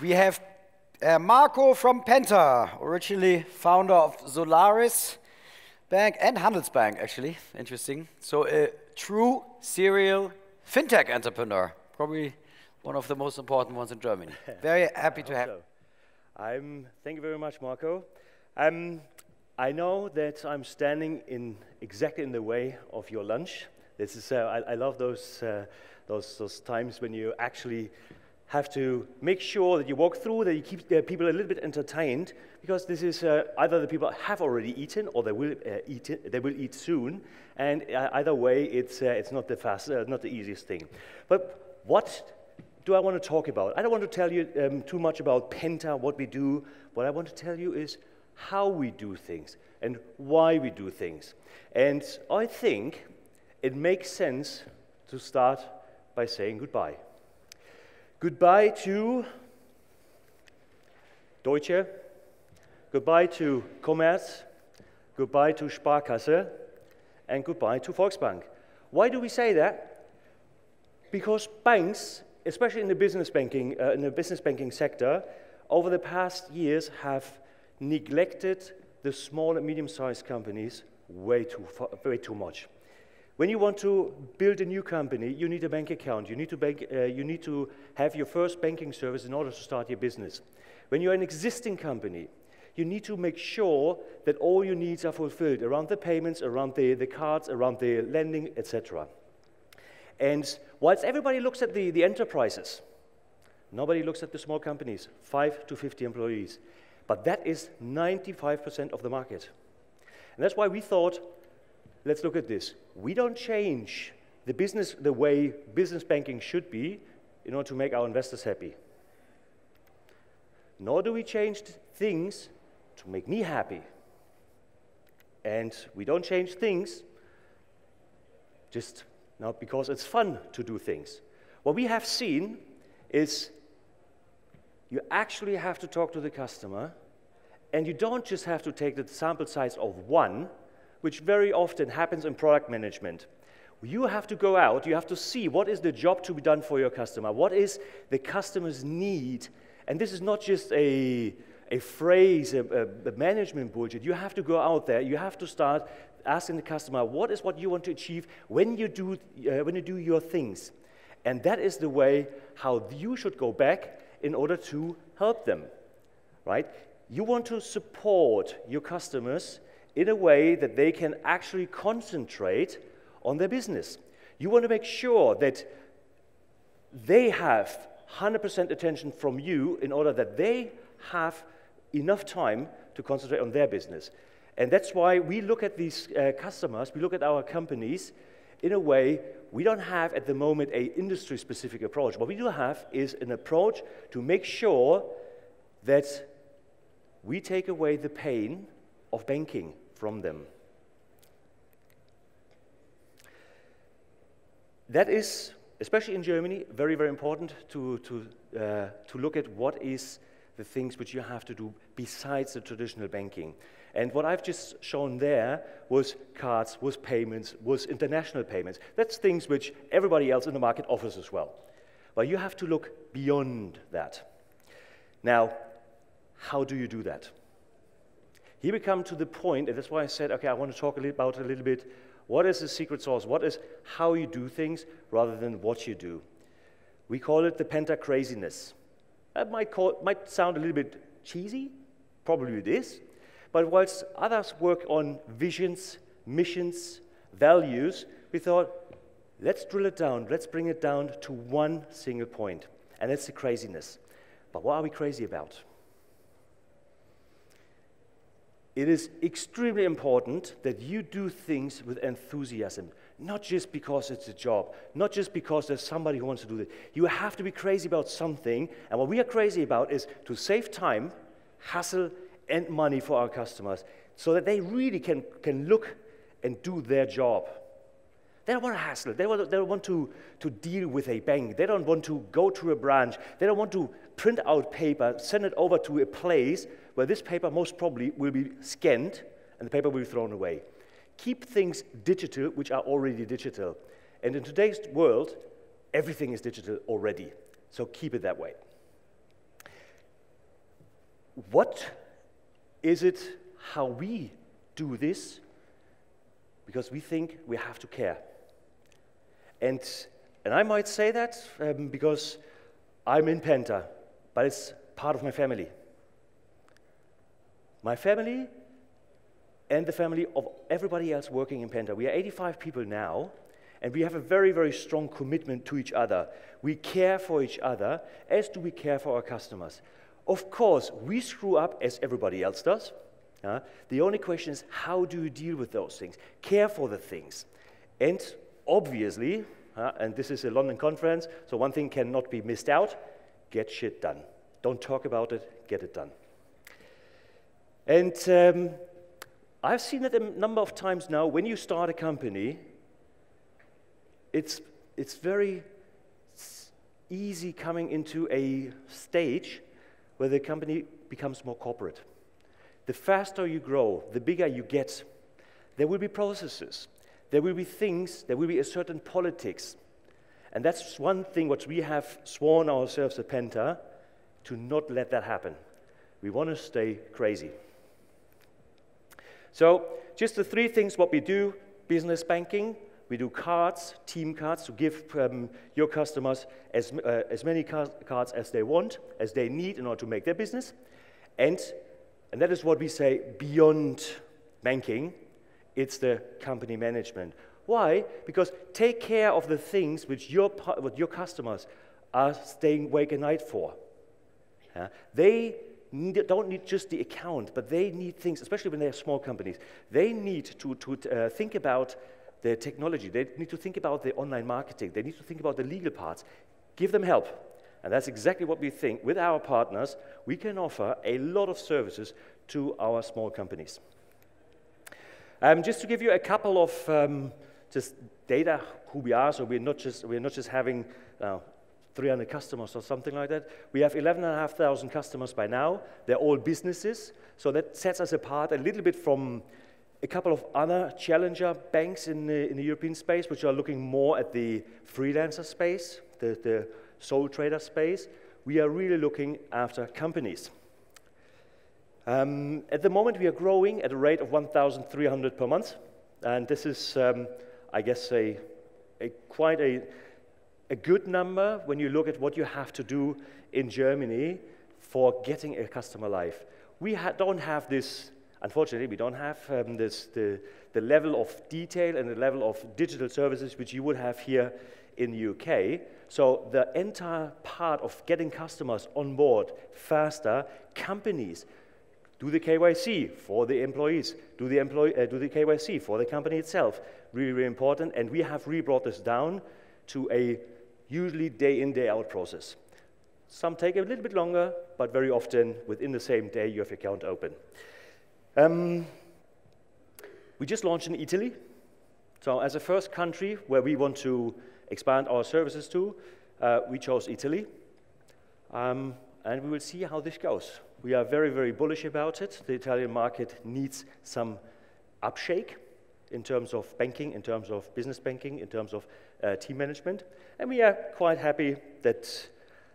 We have uh, Marko from Penta, originally founder of Solaris Bank and Handelsbank, actually. Interesting. So, a true serial fintech entrepreneur, probably one of the most important ones in Germany. Very happy to have. So. I'm, thank you very much, Marko. Um, I know that I'm standing in exactly in the way of your lunch. This is, uh, I, I, love those, uh, those, those times when you actually have to make sure that you walk through, that you keep uh, people a little bit entertained, because this is uh, either the people have already eaten or they will uh, eat it, they will eat soon, and uh, either way, it's, it's not the fast, not the easiest thing. But what do I want to talk about? I don't want to tell you um, too much about Penta, what we do. What I want to tell you is how we do things and why we do things. And I think it makes sense to start by saying goodbye. Goodbye to Deutsche, goodbye to Commerz, goodbye to Sparkasse, and goodbye to Volksbank. Why do we say that? Because banks, especially in the business banking, uh, in the business banking sector, over the past years have neglected the small and medium-sized companies way too, way too much. When you want to build a new company, you need a bank account. You need, to bank, uh, you need to have your first banking service in order to start your business. When you're an existing company, you need to make sure that all your needs are fulfilled around the payments, around the, the cards, around the lending, etc. And whilst everybody looks at the, the enterprises, nobody looks at the small companies, 5 to 50 employees. But that is 95% of the market. And that's why we thought, let's look at this. We don't change the business the way business banking should be in order to make our investors happy. Nor do we change things to make me happy. And we don't change things just now because it's fun to do things. What we have seen is you actually have to talk to the customer, and you don't just have to take the sample size of one, which very often happens in product management. You have to go out, you have to see what is the job to be done for your customer, what is the customer's need. And this is not just a, a phrase, a, a, a management bullshit. You have to go out there, you have to start asking the customer, what is what you want to achieve when you do, uh, when you do your things? And that is the way how you should go back in order to help them, right? You want to support your customers in a way that they can actually concentrate on their business. You want to make sure that they have 100% attention from you in order that they have enough time to concentrate on their business. And that's why we look at these uh, customers, we look at our companies in a way we don't have at the moment a industry specific approach. What we do have is an approach to make sure that we take away the pain of banking from them. That is, especially in Germany, very, very important to, to, uh, to look at what is the things which you have to do besides the traditional banking. And what I've just shown there was cards, was payments, was international payments. That's things which everybody else in the market offers as well. But you have to look beyond that. Now, how do you do that? Here we come to the point, and that's why I said, okay, I want to talk a little about a little bit what is the secret sauce? What is how you do things rather than what you do? We call it the penta craziness. That might, call, might sound a little bit cheesy, probably it is, but whilst others work on visions, missions, values, we thought, let's drill it down, let's bring it down to one single point, and that's the craziness. But what are we crazy about? It is extremely important that you do things with enthusiasm, not just because it's a job, not just because there's somebody who wants to do it. You have to be crazy about something, and what we are crazy about is to save time, hassle, and money for our customers so that they really can, can look and do their job. They don't want to hassle. They, want, they don't want to, to deal with a bank. They don't want to go to a branch. They don't want to print out paper, send it over to a place where this paper most probably will be scanned and the paper will be thrown away. Keep things digital, which are already digital. And in today's world, everything is digital already. So keep it that way. what is it how we do this? Because we think we have to care. And, and I might say that um, because I'm in Penta, but it's part of my family. My family and the family of everybody else working in Penta. We are 85 people now, and we have a very, very strong commitment to each other. We care for each other, as do we care for our customers. Of course, we screw up as everybody else does. Uh, the only question is how do you deal with those things? Care for the things. And obviously, uh, and this is a London conference, so one thing cannot be missed out get shit done. Don't talk about it, get it done. And um, I've seen it a number of times now. When you start a company, it's, it's very easy coming into a stage where the company becomes more corporate. The faster you grow, the bigger you get, there will be processes, there will be things, there will be a certain politics. And that's one thing what we have sworn ourselves at Penta to not let that happen. We want to stay crazy. So, just the three things what we do business banking, we do cards, team cards, to give um, your customers as, uh, as many car cards as they want, as they need in order to make their business. And, and that is what we say beyond banking, it's the company management. Why? Because take care of the things which your, what your customers are staying awake at night for. They don't need just the account, but they need things, especially when they're small companies. They need to, to uh, think about the technology. They need to think about the online marketing. They need to think about the legal parts. Give them help. And that's exactly what we think. With our partners, we can offer a lot of services to our small companies. Um, just to give you a couple of um, just data who we are, so we're not just, we're not just having uh, 300 customers or something like that. We have 11,500 customers by now. They're all businesses. So that sets us apart a little bit from a couple of other challenger banks in the, in the European space, which are looking more at the freelancer space, the, the sole trader space. We are really looking after companies. Um, at the moment, we are growing at a rate of 1,300 per month. And this is, um, I guess, a, a quite a a good number when you look at what you have to do in Germany for getting a customer live. We ha don't have this, unfortunately, we don't have um, this, the, the level of detail and the level of digital services which you would have here in the UK. So the entire part of getting customers on board faster, companies do the KYC for the employees, do the, employee, uh, do the KYC for the company itself. Really, really important. And we have really brought this down to a usually day in, day out process. Some take a little bit longer, but very often within the same day you have your account open. Um, we just launched in Italy. So as a first country where we want to expand our services to, uh, we chose Italy. Um, and we will see how this goes. We are very, very bullish about it. The Italian market needs some upshake in terms of banking, in terms of business banking, in terms of uh, team management. And we are quite happy that,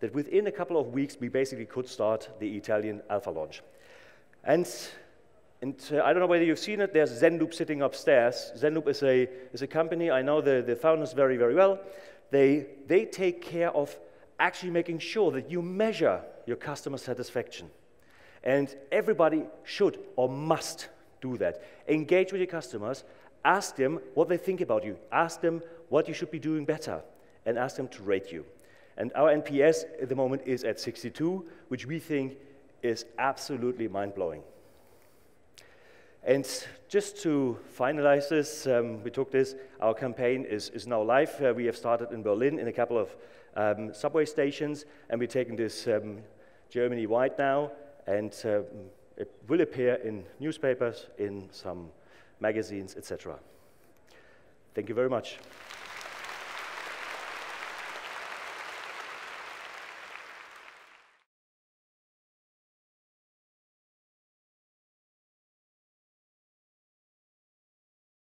that within a couple of weeks, we basically could start the Italian alpha launch. And, and uh, I don't know whether you've seen it, there's Zenloop sitting upstairs. Zenloop is a, is a company, I know the, the founders very, very well. They, they take care of actually making sure that you measure your customer satisfaction. And everybody should or must do that. Engage with your customers, ask them what they think about you, ask them what you should be doing better, and ask them to rate you. And our NPS at the moment is at 62, which we think is absolutely mind blowing. And just to finalize this, um, we took this, our campaign is, is now live. Uh, we have started in Berlin in a couple of um, subway stations, and we're taking this um, Germany wide now, and uh, it will appear in newspapers, in some magazines, etc. Thank you very much.